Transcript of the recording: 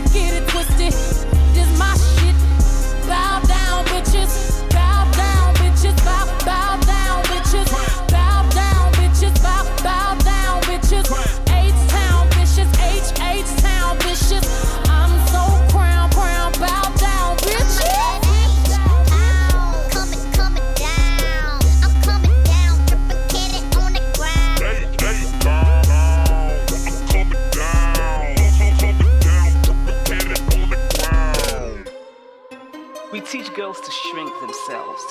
to get it twisted. We teach girls to shrink themselves.